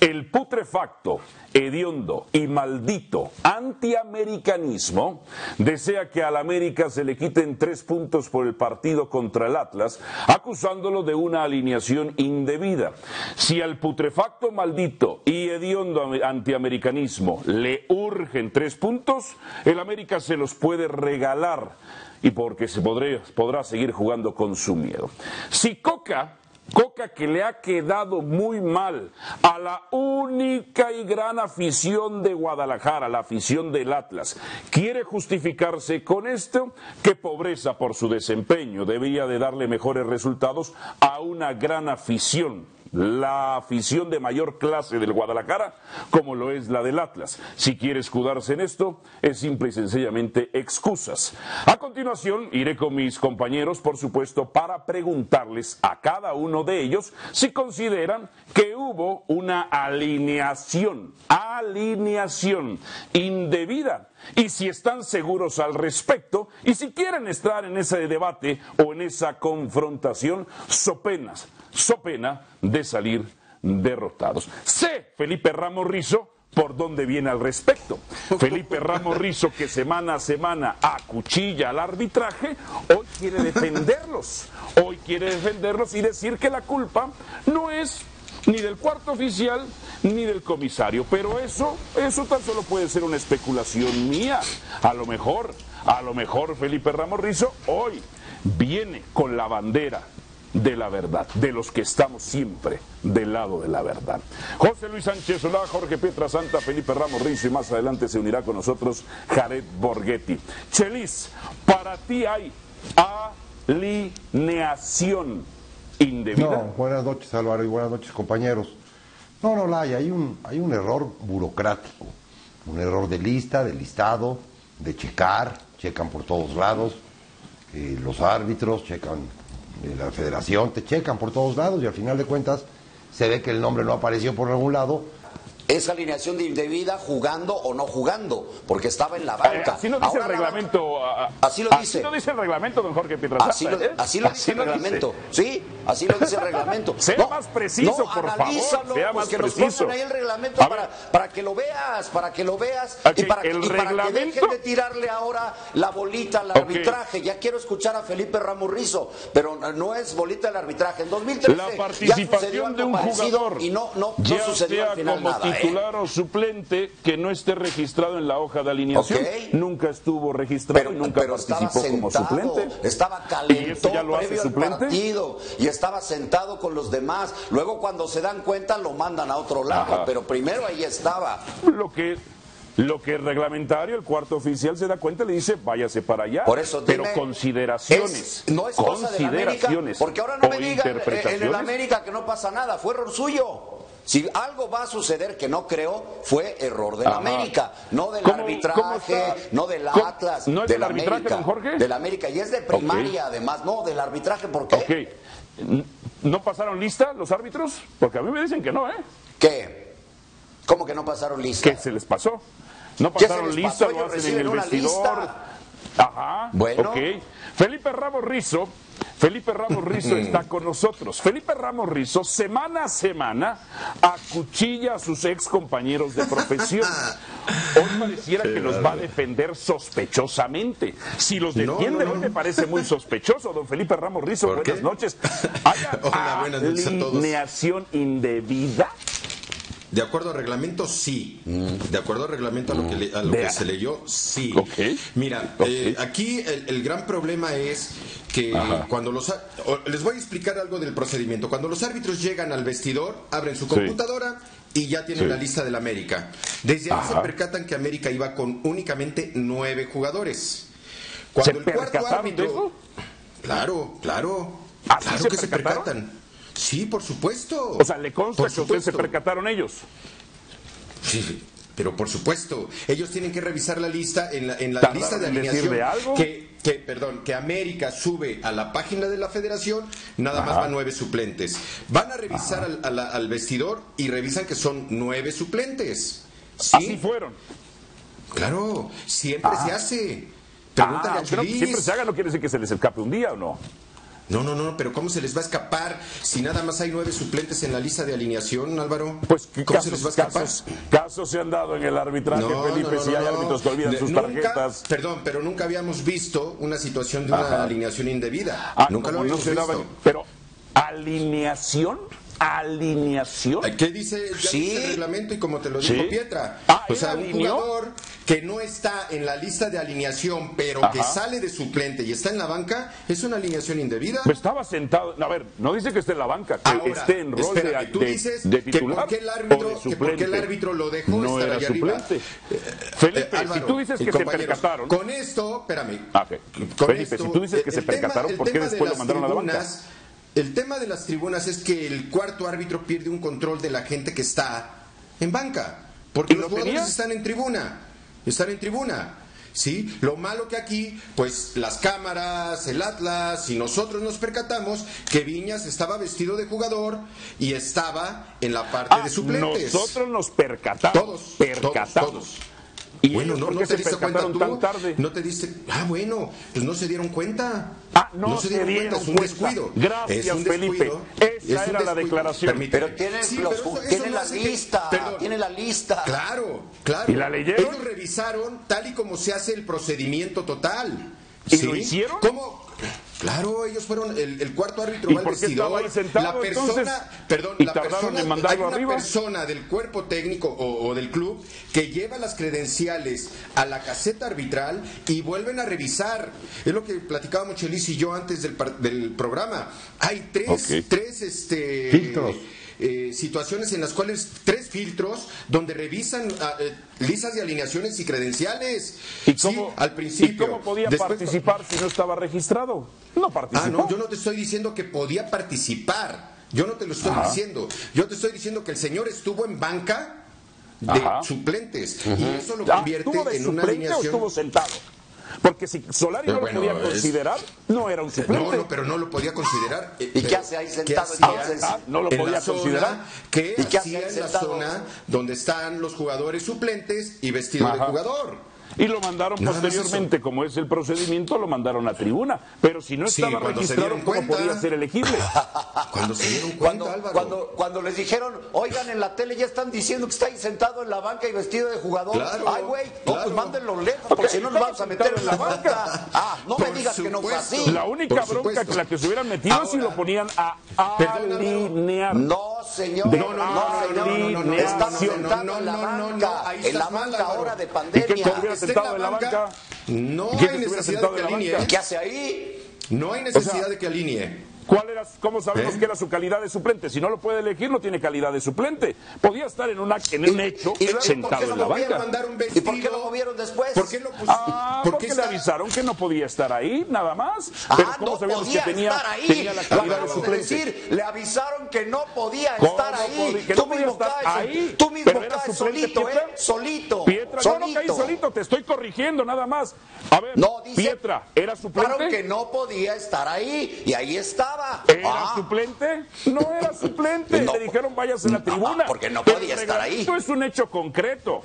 El putrefacto, hediondo y maldito antiamericanismo desea que al América se le quiten tres puntos por el partido contra el Atlas, acusándolo de una alineación indebida. Si al putrefacto maldito y hediondo antiamericanismo le urgen tres puntos, el América se los puede regalar y porque se podrá seguir jugando con su miedo. Si Coca Coca que le ha quedado muy mal a la única y gran afición de Guadalajara, la afición del Atlas. Quiere justificarse con esto que pobreza por su desempeño debería de darle mejores resultados a una gran afición la afición de mayor clase del Guadalajara como lo es la del Atlas. Si quiere escudarse en esto, es simple y sencillamente excusas. A continuación, iré con mis compañeros, por supuesto, para preguntarles a cada uno de ellos si consideran que hubo una alineación, alineación indebida y si están seguros al respecto y si quieren estar en ese debate o en esa confrontación, so penas, so pena de salir derrotados. Sé, Felipe Ramos Rizo, por dónde viene al respecto. Felipe Ramos Rizo, que semana a semana acuchilla al arbitraje, hoy quiere defenderlos. Hoy quiere defenderlos y decir que la culpa no es ni del cuarto oficial ni del comisario. Pero eso, eso tan solo puede ser una especulación mía. A lo mejor, a lo mejor Felipe Ramos Rizo hoy viene con la bandera de la verdad, de los que estamos siempre del lado de la verdad. José Luis Sánchez Solá, Jorge Petra Santa, Felipe Ramos Rizo y más adelante se unirá con nosotros Jared Borghetti. Chelis, para ti hay alineación indebida. No, buenas noches Álvaro y buenas noches compañeros. No, no la hay, hay un, hay un error burocrático, un error de lista, de listado, de checar, checan por todos lados, eh, los árbitros checan la federación, te checan por todos lados y al final de cuentas se ve que el nombre no apareció por algún lado esa alineación de indebida jugando o no jugando, porque estaba en la banca. así lo dice el reglamento. así lo dice. Así lo dice el reglamento, don Jorge Pietrasanta. Así lo, ¿eh? así lo dice el reglamento. Sí, así lo dice el reglamento. sea más preciso, por favor. Sea pues más que preciso. nos pongan ahí el reglamento para, para, que lo veas, para que lo veas y, para, el y para, que dejen de tirarle ahora la bolita al arbitraje. Ya quiero escuchar a Felipe Ramurrizo, pero no es bolita del arbitraje. En 2013 la participación de un jugador y no, no, no sucedió al final nada. ¿Eh? titular o suplente que no esté registrado en la hoja de alineación. Nunca estuvo registrado y nunca participó como suplente. Estaba calentón ya lo previo al partido y estaba sentado con los demás. Luego cuando se dan cuenta lo mandan a otro lado, pero primero ahí estaba. Lo que lo que el reglamentario, el cuarto oficial se da cuenta y le dice, váyase para allá. Por eso, pero consideraciones. no es cosa consideraciones. porque ahora no me digan en el América que no pasa nada, fue error suyo. Si algo va a suceder que no creo, fue error de la América, no del arbitraje, no del Atlas, ¿No es del arbitraje, don Jorge? Del América, y es de primaria además, no, del arbitraje, ¿por qué? ¿No pasaron lista los árbitros? Porque a mí me dicen que no, ¿eh? ¿Qué? ¿Cómo que no pasaron lista? ¿Qué se les pasó? No pasaron lista, lo hacen en el vestidor. Ajá. Bueno. Ok. Felipe Ramos Rizo Felipe Ramos Rizo está con nosotros. Felipe Ramos Rizo, semana a semana, acuchilla a sus ex compañeros de profesión. Hoy pareciera que los va a defender sospechosamente. Si los defiende, hoy me parece muy sospechoso. Don Felipe Ramos Rizo, buenas noches. ¿Hay Hola, buenas noches a todos. alineación indebida? De acuerdo al reglamento, sí. Mm. De acuerdo al reglamento a lo que, a lo que se leyó, sí. Mira, eh, aquí el, gran problema es que cuando los... Les voy a explicar algo del procedimiento. Cuando los árbitros llegan al vestidor, abren su computadora y ya tienen la lista del América. Desde ahí se percatan que América iba con únicamente nueve jugadores. Cuando el cuarto árbitro... Claro, claro. ¿Ah, claro que se percatan. Sí, por supuesto. O sea, le consta que ustedes se percataron ellos. Sí, pero por supuesto. Ellos tienen que revisar la lista en la, en la lista de alineación. De algo? Que, que, perdón, que América sube a la página de la federación, nada más van nueve suplentes. Van a revisar al, al, vestidor y revisan que son nueve suplentes. ¿Sí? Así fueron. Claro, siempre se hace. Pregúntale ah, a siempre se haga no quiere decir que se les escape un día o no. No, no, no, pero ¿cómo se les va a escapar si nada más hay nueve suplentes en la lista de alineación, Álvaro? Pues, ¿cómo se les va a escapar? Casos, se han dado en el arbitraje, Felipe, si hay árbitros que olvidan sus tarjetas. Perdón, pero nunca habíamos visto una situación de una alineación indebida. Ah, nunca lo habíamos visto. pero, ¿alineación? Alineación. ¿Qué dice, el reglamento y como te lo dijo Pietra? Ah, o sea, un jugador que no está en la lista de alineación, pero que sale de suplente y está en la banca, ¿es una alineación indebida? estaba sentado, a ver, no dice que esté en la banca, que esté en rol de, tú dices titular que por qué el árbitro, que por qué el árbitro lo dejó no estar allá arriba. Eh, Felipe, si tú dices que se percataron. Con esto, espérame. Ah, Felipe, si tú dices que se percataron, ¿por qué después lo mandaron a la banca? El tema de las tribunas es que el cuarto árbitro pierde un control de la gente que está en banca, porque los jugadores están en tribuna, están en tribuna. ¿Sí? Lo malo que aquí, pues las cámaras, el Atlas y nosotros nos percatamos que Viñas estaba vestido de jugador y estaba en la parte ah, de suplentes. Nosotros nos percatamos. Todos, percatamos. Todos, ¿Y bueno, no, no te diste cuenta tú? Tan tarde? No te diste. Ah, bueno, pues no se dieron cuenta. Ah, no, se, dieron, cuenta, es un descuido. Gracias, es un Felipe. Esa era la declaración. Pero tienen, tiene la lista. Tiene la lista. Claro, claro. ¿Y la leyeron? Ellos revisaron tal y como se hace el procedimiento total. ¿Y lo hicieron? ¿Cómo? Claro, ellos fueron el, cuarto árbitro va al vestidor. la persona, perdón, la persona, en hay una persona del cuerpo técnico o, del club que lleva las credenciales a la caseta arbitral y vuelven a revisar. Es lo que platicábamos Chelis y yo antes del, del programa. Hay tres, tres este, filtros eh, situaciones en las cuales tres filtros donde revisan ah, eh, listas de alineaciones y credenciales. ¿Y cómo, al principio, ¿y cómo podía participar si no estaba registrado? No participó. Ah, no, yo no te estoy diciendo que podía participar. Yo no te lo estoy diciendo. Yo te estoy diciendo que el señor estuvo en banca de suplentes y eso lo ah, convierte en una alineación. estuvo sentado? Porque si Solari no lo podía considerar, no era un suplente. No, pero no lo podía considerar. ¿Y qué hace ahí sentado entonces? Ah, no lo podía considerar. ¿Qué, ¿Y qué hacía en la zona donde están los jugadores suplentes y vestido de jugador? Y lo mandaron posteriormente, como es el procedimiento, lo mandaron a tribuna. Pero si no estaba registrado, ¿cómo podía ser elegible? cuando se dieron cuenta, cuando, Álvaro. Cuando, cuando, les dijeron, oigan, en la tele ya están diciendo que está ahí sentado en la banca y vestido de jugador. Ay, güey, pues mándenlo lejos, porque si no nos vamos a meter en la banca. Ah, no me digas que no fue así. La única bronca que la que se hubieran metido si lo ponían a alinear. No, señor. no, no, no, no, no, no, Está sentado en la banca, en la banca ahora de pandemia sentado en la banca. No hay necesidad de que alinee. ¿Qué hace ahí? No hay necesidad de que alinee. ¿Cuál era, ¿Cómo sabemos ¿Eh? que era su calidad de suplente? Si no lo puede elegir, no tiene calidad de suplente. Podía estar en, una, en un hecho ¿Y, sentado en la banca. ¿Y por qué lo movieron después? ¿Por qué lo ah, porque le avisaron que no podía estar ahí, nada más. Ah, Pero ¿cómo no que tenía, tenía, la calidad de suplente? decir, le avisaron que no podía estar ahí. Que tú, no mismo estar ahí. tú mismo caes solito, ¿eh? Solito. Pietra, solito. no, no caí solito, te estoy corrigiendo nada más. A ver, no, dice, Pietra, ¿era suplente? que no podía estar ahí y ahí estaba. ¿Era ah. suplente? No era suplente. Le dijeron váyase a la tribuna. Porque no podía estar ahí. Esto es un hecho concreto.